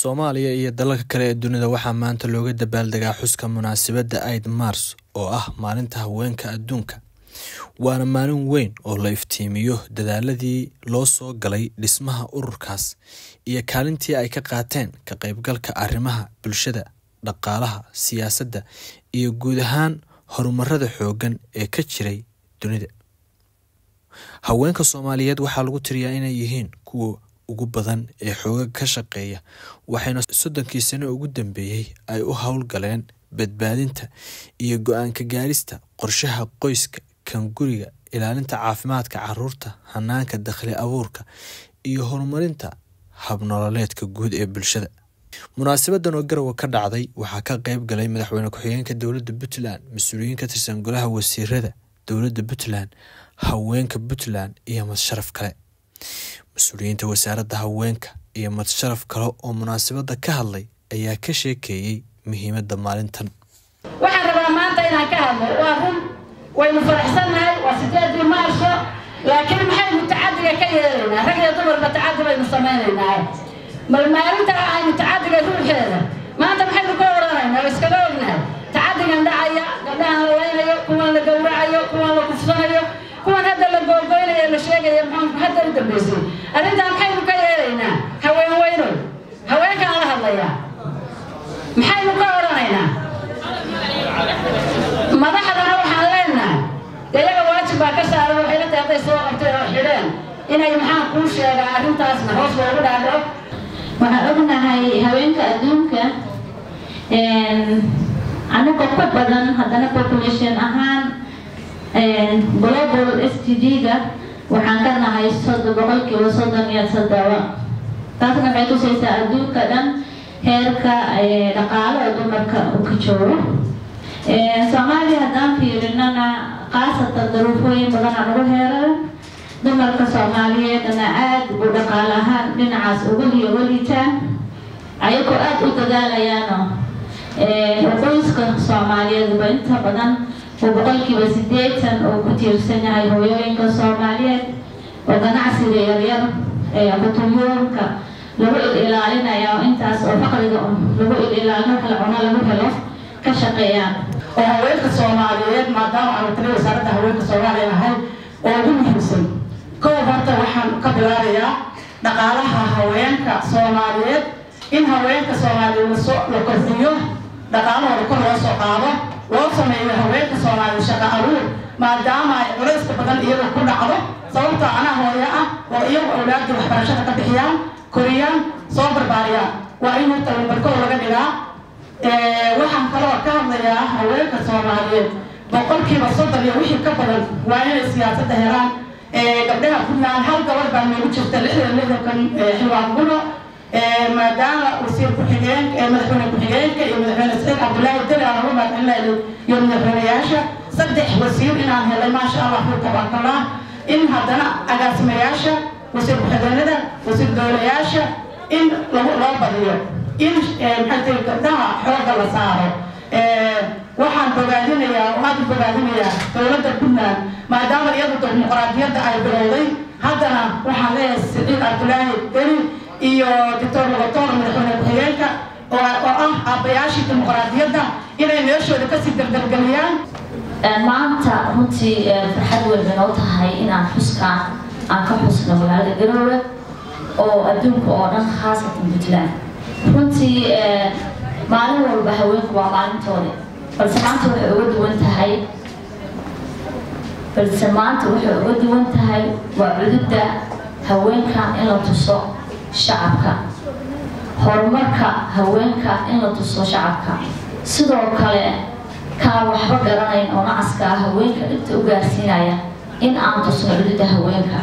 soomaaliya iyo dalalka kale ee dunida waxaa maanta looga dabaaldegaa xuska munaasabadda aid mars oo ah maalinta haweenka adduunka. Waana maalin weyn oo la iftiimiyo dadaaladii loo soo galay dhismaha ururkaas iyo kaalintii ay ka qaateen ka qaybgalka arrimaha bulshada dhaqaalaha siyaasadda iyo guud ahaan horumarada xooggan ee ka jiray dunida. Haweenka soomaaliyeed waxaa lagu tiriyaa inay yihiin kuwa ugu badan ee xoogag ka shaqeeya waxayna soddonkii sano ugu dambeeyey ay u howlgaleen badbaadinta iyo go'aanka gaarista qorshaha qoyska kan guriga ilaalinta caafimaadka carruurta hanaanka dakhli abuurka iyo horumarinta habnololeedka guud ee bulshada. Munaasabadan oo garowa ka dhacday waxaa ka qeyb galay madaxweyne ku-xigeenka dowladda puntland mas'uuliyiin ka tirsan golaha wasiirada dowladda puntland haweenka puntland iyo madsharaf kale mas'uuliyiinta wasaaradda haweenka iyo madsharaf kale oo munaasabada ka hadlay ayaa ka sheekeeyey muhiimadda maalintan. Waxaan rabaa maanta inaan ka hadlo. Waa run waynu faraxsannahay waa sideedii maarso laakiin maxaynu tacadiga ka yeelaynaa rag iyo dumarba tacadi baynu samaynaynaa. Bal maalinta aynu tacadiga ruuxeeda. Maanta maxaynu ka waranaynaa oo iskaga ognahay hadda la sheegaya maxaanku hadda u dambaysay arrintaa maxaynu ka yeelaynaa haween weyno haweenkaan la hadlayaa. Maxaynu ka odhanaynaa? Madaxdana waxaan leenahay dee iyaga waajib baa ka saaran waxay la tahay hadday soo qabteen oo xidheen. Inay maxaan kuu sheegaa arrintaasna hoos loogu dhaadho. Waxaan ognahay haweenka adduunka anagoo ka badan haddana population ahaan global s t d-ga waxaan ka nahay boqolkiiba soddon iyo toddoba taasna waxay tusaysaa adduunka dhan heerka dhaqaalo oo dumarka uu ka joogo. Soomaaliya haddaan fiirinana khaasatan daruufooyin badanaa nagu heeran dumarka soomaaliyeedna aada ugu dhaqaal ahaan dhinacaas uga liyo uga liitaan ayagoo aada u dadaalayaano qoyska soomaaliyeedba inta badan oo boqolkiiba sideetan oo ku tiirsan yahay hooyooyinka soomaaliyeed oo ganacsiga yaryar ee butulyooyinka lagu ililaalinaya oo intaas oo faqriga lagu ililaalino wax la cuno lagu helo ka shaqeeyaan oo haweenka soomaaliyeed maadaama aanu tali wasaaradda haweenka soomaaliya ahay oo ugu muhiimsan kow horta waxaan ka bilaabayaa dhaqaalaha haweenka soomaaliyeed in haweenka soomaaliyeed la kordhiyo dhaqaalahooda kor loo soo qaado loo sameeyo haweenka soomaaliyeed shaqo abuur maadaama ay culayska badan iyaga ku dhacdo. Sababtoo anaa hooyo ah oo iyagu awlaadda waxbarashada ka bixiyaan koriyaan soo barbaariyaan. Waa in horta laga dhigaa. Waxaan kaloo ka hadlayaa haweenka soomaaliyeed. Boqolkiiba soddon iyo wixii ka badan waa inay siyaasadda helaan. Gabdhaha puntland hal gabar baa noogu jirta lixdan lixdankan xilwaan maadaama wasiir ku-xigeenka madaxweyne ku-xigeenka iyo madaxweyne saciid cabdullaahi dali aan uga mahadcelinayo iyo madaxweyneyaasha saddex wasiir inaan helay maasha allah ku tabakalaa in haddana agaasimayaasha wasiir ku-xigeenada wasiir dowlayaasha in loo badiyo in tahay gabdhaha la saaro. Waxaan bogaadinayaa u bogaadinayaa dowladda puntland maadaama iyadu dimuqraadiyadda ay bilowday haddana waxaan leeyahay siciid cabdulaahi deni iyo doctor lagotor madaxweyne ku-xigeenka oo ah aabbayaashii dimuqraadiyadda. Inay meeshooda ka sii dardargeliyaan maanta runtii farxad weyn bay noo tahay inaan xuskaan aan ka xusno magaalada garoowe oo adduunka oo dhan khaasatan puntland runtii maalin walba haweenku waa maalintooda balse maanta waxay uga duwan tahay balse maanta waxay uga duwan tahay waa cududda haweenka in la tuso shacabka horumarka haweenka in la tuso shacabka. Sidoo kale kaan waxba garanayn oo nacaska ah haweenka dhibta u gaarsiinaya in aan tusno cududda haweenka.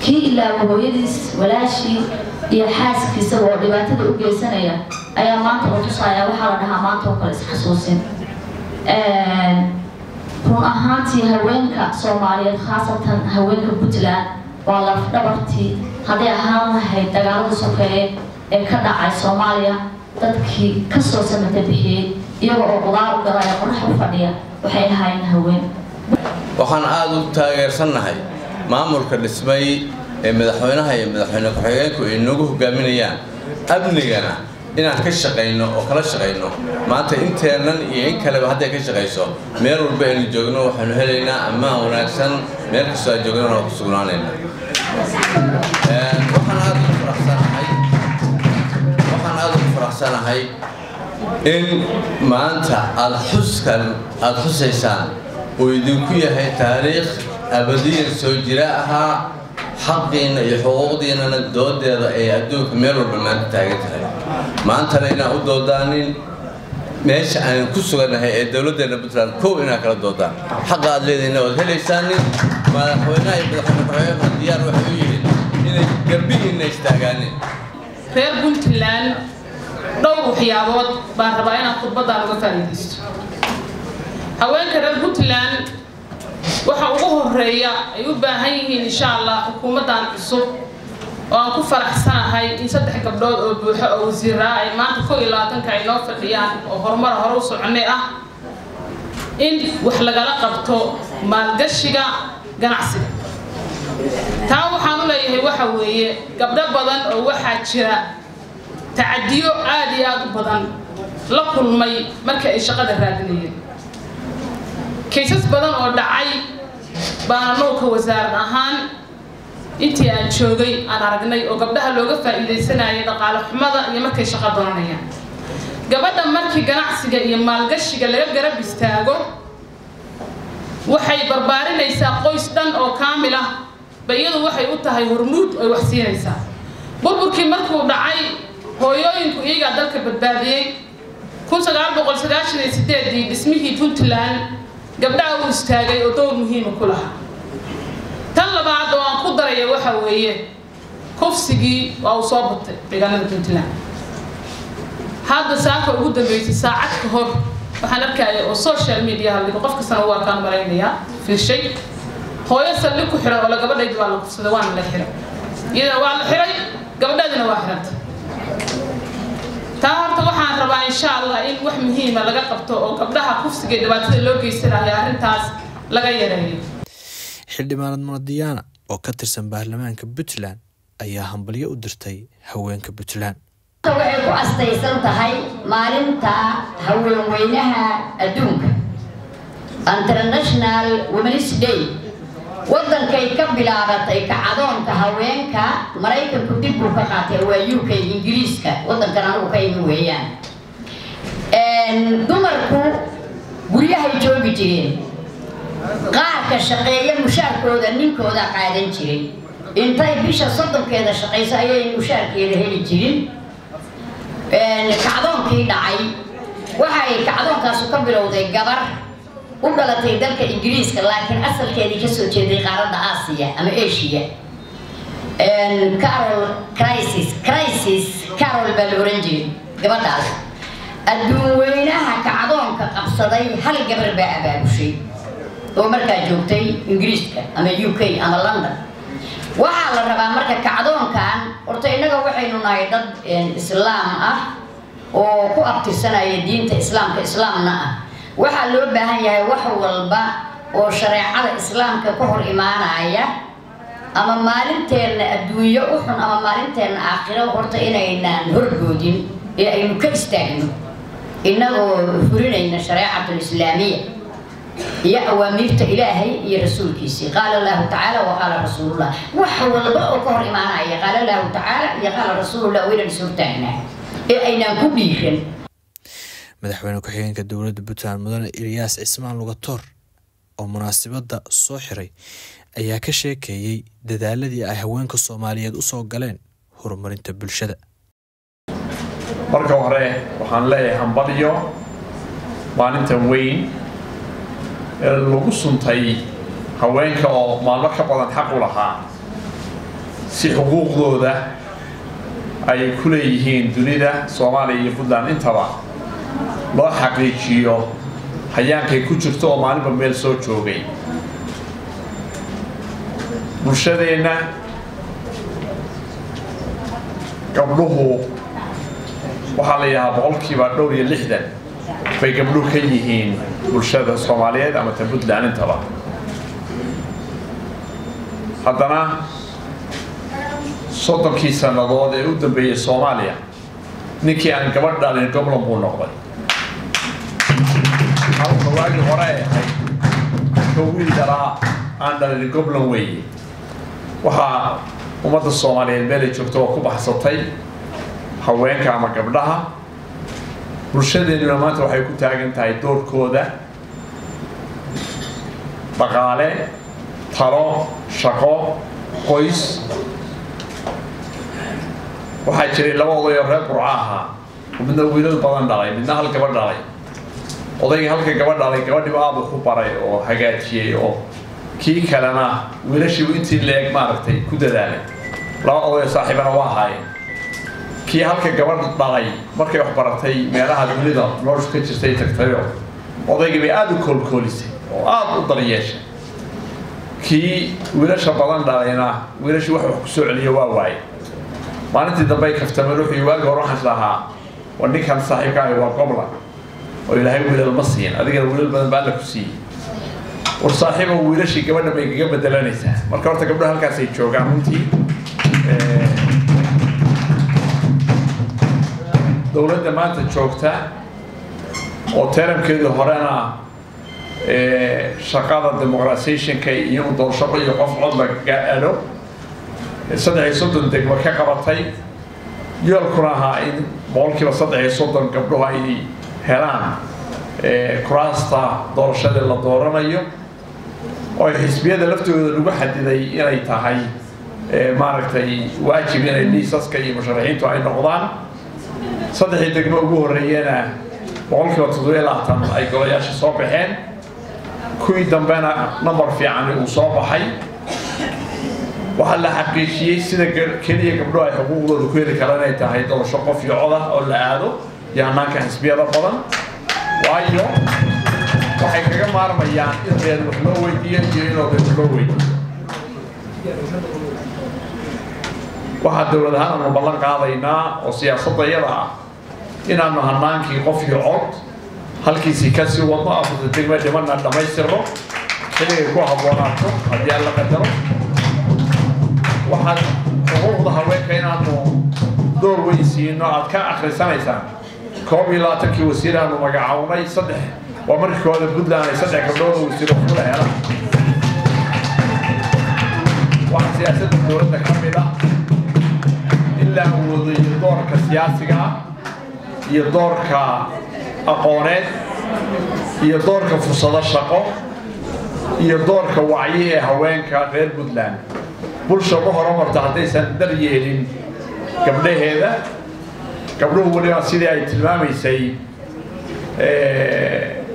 Kii ilaawa hooyadiis walaashii iyo xaaskiisaba oo dhibaatada u geysanaya ayaa maanta la tusaya waxaa la dhahaa maanta oo kale isxasuusin run ahaantii haweenka soomaaliyeed khaasatan haweenka puntland waa lafdhabartii hadday ahaan lahayd dagaalada sokeeye ee ka dhacay soomaaliya dadkii ka soo samata bixiyey iyaga oo qudaar u garaya qorax u fadhiya waxay ahaayeen haween waxaan aada u taageersannahay maamulka dhismay ee madaxweynaha iyo madaxweyne ku-xigeenku ay noogu hogaaminayaan amnigana inaan ka shaqayno oo kala shaqayno. Maanta inteennan iyo in kaleba hadday ka shaqayso meel walba aynu joogno waxaanu helaynaa ammaan wanaagsan. Meel kastoo aan joognana waa ku sugnaanayna waxaan aad ugu faraxsanahay. Waxaan aad ugu faraxsanahay in maanta aada xuskan aada xusaysaan uu idinku yahay taariikh abadiyan soo jira ahaa xaqiinna iyo xuquuqdiinnana doodeeda ay adduunka meel walba maanta taagan tahay. Maantana inaan u doodaanin meesha aan ku sugannahay ee dowladdeena puntland kow inaa kala doodaan. Xaqa aad leedayna waad helaysaanin madaxweynaha iyo madaxweyne ku-xigeenka diyaar waxay u yihiin inay garbihiinna istaagaanin reer puntland dhowr waxyaabood baan rabaa inaan khudbaddaan uga faa'iidaysto haweenka reer puntland waxa ugu horreeya ay u baahan yihiin insha allah xukuumaddan cusub oo aan ku faraxsanahay in saddex gabdhood oo buuxo oo wasiiraa ay maanta kow iyo labaatanka ay noo fadhiyaan oo horumar hore u soconay ah. In wax lagala qabto maalgashiga ganacsiga. Taa waxaan u leeyahay waxa weeye gabdho badan oo waxaa jira tacadiyo aada iyo aada u badan la kulmay markii ay shaqada raadinayeen. Kaysas badan oo dhacay baana nuurka wasaarad ahaan intii aan joogay aan aragnay oo gabdhaha looga faa'iidaysanayay dhaqaale xumada iyo markay shaqo doonayaan gabadha markii ganacsiga iyo maalgashiga laga garab istaago waxay barbaarinaysaa qoys dhan oo kaamil ah. Ba iyadu waxay u tahay hormuud ay wax siinaysaa. Burburkii markuu dhacay hooyooyinku iyagaa dalka badbaadiyey. sideedii dhismihii puntland gabdhaha uu istaagay oo dowr muhiima ku lahaa. Tan labaad oo aan ku daraya waxa weeye kufsigii waa uu soo batay deegaanada puntland. Hadda saaka ugu dambeysay saacad ka hor waxaan arkaya oo social media hadligo qof kastana waa kaan malaynayaa fiirshay hooyo salli ku xiran oo la gabadhaydi waa la kufsaday waana la xiray. Iyadana waa la xiray gabadhaadina waa xiranta taa horta waxaan rabaa insha allah in wax muhiima laga qabto oo gabdhaha kufsiga dhibaatada loo geysanayo arrintaas laga yareeyo. Xildhibaanad munadiyaana oo ka tirsan baarlamaanka puntland ayaa hambalyo u dirtay haweenka puntland waxay ku astaysan tahay maalinta haweenweynaha adduunka. International womens day. Wadankay ka bilaabatay kacadoonka haweenka maraykanku dib buu ka qaatay waa u k ingiriiska. Wadankan anugu ka imi weeyaan. Dumarku guryahay joogi jireen. Qaarka shaqeeya mushaarkooda ninkooda qaadan jiray. Intay bisha soddonkeeda shaqayso ayay mushaarkeeda heli jirin kacdoonkii dhacay. Waxay kacdoonkaasu ka bilowday gabar. U dhalatay dalka ingiriiska laakiin asalkeedii ka soo jeeday qaaradda aasiya ama asia carol crisis crisis carol baa la oran jiray gabadhaas. Adduun kacdoonka qabsaday hal gabar baa abaabushay. Oo markaa joogtay ingiriiska ama u k ama london. Waxaa la rabaa marka kacdoonkan horta innaga waxaynu nahay dad islaam ah oo ku abtirsanaya diinta islaamka islaamna ah. Waxaa loo baahan yahay wax walba oo shareecada islaamka ka hor imaanaya ama maalinteenna adduunyo u xun ama maalinteenna aakhiro horta inaynaan horgoodin ee aynu ka istaagno. Innagoo furinayna shareecatul islaamiya iyo awaamiirta ilaahay iyo rasuulkiisii qaala allahu tacaala wa qaala rasuulullah. Wax walba oo ka hor imaanaya qaala allahu tacaala iyo qaala rasuulullah waynan is hortaagnaa ee aynaan ku dhiiran madaxweyne ku-xigeenka dowladda puntland mudane ilyaas cismaan lugatoor oo munaasabadda soo xiray ayaa ka sheekeeyey dadaaladii ay haweenka soomaaliyeed u soo galeen horumarinta bulshada. Marka hore waxaan leeyahay hambalyo maalinta weyn lagu suntay haweenka oo maalmo ka badan xaq u lahaa si xuquuqdooda ay ku leeyihiin dunida soomaaliya iyo puntland. Intaba loo xaqiijiyo hayaankay ku jirto oo maalinba meel soo joogay. Bulshadeenna gabdhuhu waxaa la yidhahaa boqolkiiba dhowr iyo lixdan bay gabdhuhu ka yihiin bulshada soomaaliyeed ama ta puntland intaba haddana soddonkii sannadood ee u dambeeyey soomaaliya ninkii aan gabadh dhalin goblan buu noqday. Waagii hore wiil dhalaa aan dhalin goblan weeye waxaa ummadda soomaaliyeed meelay joogto oo ku baxsatay haweenka ama gabdhaha bulshadeennuna maanta waxay ku taagan tahay doorkooda. Dhaqaale talo shaqo qoys. Waxaa jiray laba oday oo reer burco ahaa. Midna wiilal badan dhalay midna hal gabadh dhalay. Odaygii halka gabadh dhalay gabadhiiba aad ku baray oo hagaajiyey oo kii kalena wiilashiibu intii leeg maaragtay ku dadaalay. Laba oday oo saaxiibana waa ahaayeen kii halka gabadh dhalay markay wax baratay meelaha dunida noloshu ka jirtay tagtayo odaygii bay aada u koolkoolisay oo aada u daryeeshay kii wiilasha badan dhalayna wiilashii wax wax ku soo celiyo waa waaye maalintii dambey kaftameen wuxuu waagi hore waxaan islahaa war ninkan saaxiibkaahi waa gobla oo ilaahay wiilal ma siin adigana wiilal badan baa alla ku siiyey. War saaxiibo wiilashii gabadha bay kaga bedelanaysaa. Marka horta gabdhaha halkaas ay joogaan runtii dowladda maanta joogta oo teramkeedii horena shaqada demoqratisationka iyo doorashaqo iyo qof cod la gaadho saddex iyo soddon degmo ka qabatay yoolkuna ahaa in boqolkiiba saddex iyo soddon gabdhuhu ay helaan kuraasta doorashada la dooranayo oo xisbiyada laftooda lagu xadiday inay tahay maaragtay waajib inay liisaska iyo musharaxiintu ay noqdaan saddexii degmo ugu horreeyena boqolkiiba toddobiyo labaatan ay golayaasha soo baxeen kuwii dambena number fiican uu soo baxay waxaa la xaqiijiyey sida keliya gabdho ay xuquuqdooda ku heli karaan inay tahay doorasho qof iyo oo la aado iyo hanaanka xisbiyada badan waayo waxay kaga maarmayaan in reer wax loo weydiiyo iyo in oday loo weydiiyo waxaa dowlad ahaan aanu ballan qaadaynaa oo siyaasadda yada ah inaanu hanaankii qof iyo cod halkiisii ka sii wadno afarta degme dhimanna dhammaystirno xilligay ku habboonaato haddii aan la qadaro. Waxaad xuquuqda haweenka inaanu door weyn siino aad ka akhrisanaysaan koob iyo labaatankii wasiiraanu magacawnay saddex. Waa markii kooda puntland ay saddex gabdhooda wasiiro kula helaan. Waxaa siyaasadda dowladda ka mid ah siyaasiga ah iyo doorka aqooneed iyo doorka fursado shaqo iyo doorka wacyi ee haweenka reer puntland. Bulsha ma horumarto haddaysan dar yeelin gabdhaheeda. Gabdhuhu weliba sidii ay tilmaamaysay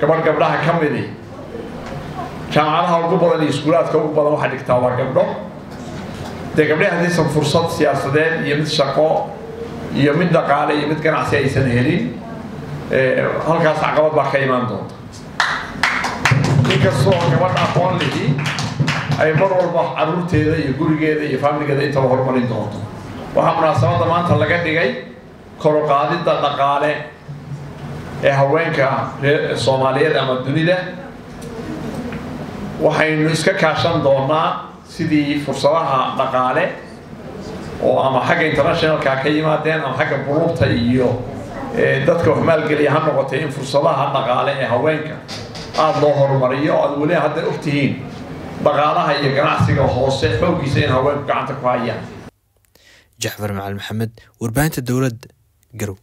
gabadh gabdhaha ka midi jaamacadaha ugu badan iyo iskuulaadka ugu badan waxaa dhigtaa waa gabdho. Dee gabdhahi haddaysan fursad siyaasadeed iyo mid shaqo iyo mid dhaqaale iyo mid ganacsi aysan helin halkaas caqabad baa ka imaan doonta. Inkastoo gabadh aqoon lihi ay mar walba caruurteeda iyo gurigeeda iyo faamiligeeda intaba horumarin doonto. Waxaa munaasabadda maanta laga dhigay koroqaadidda dhaqaale ee haweenka soomaaliyeed ama dunida. Waxaynu iska kaashan doonaa sidii fursadaha dhaqaale oo ama xagga internationalka ka yimaadeen ama xagga buruurta iyo dadka wax maalgeliya ha noqotay in fursadaha dhaqaale ee haweenka aada loo horumariyo aad weli hadda ogtihiin dhaqaalaha iyo ganacsiga hoose xooggiisa in haweenku gacanta ku hayaan. Jaxfar macali maxamed warbaahinta dowladda garow